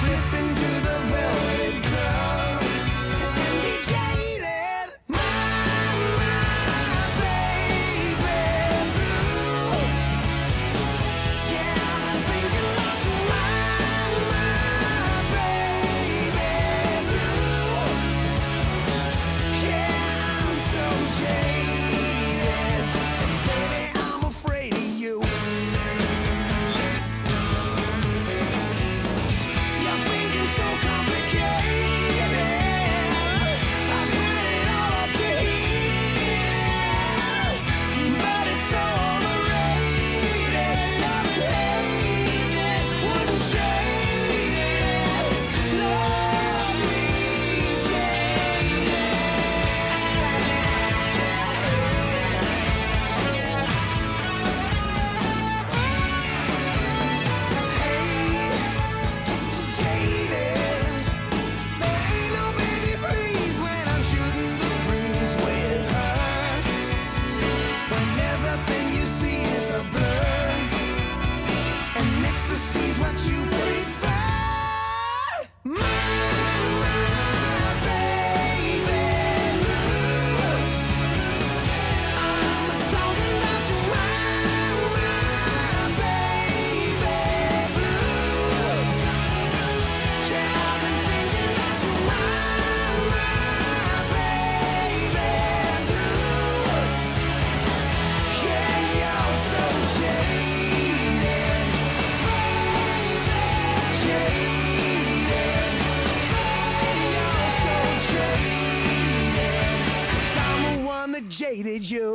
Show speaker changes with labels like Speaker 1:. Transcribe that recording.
Speaker 1: slipping. ecstasy's what you paid. jaded you.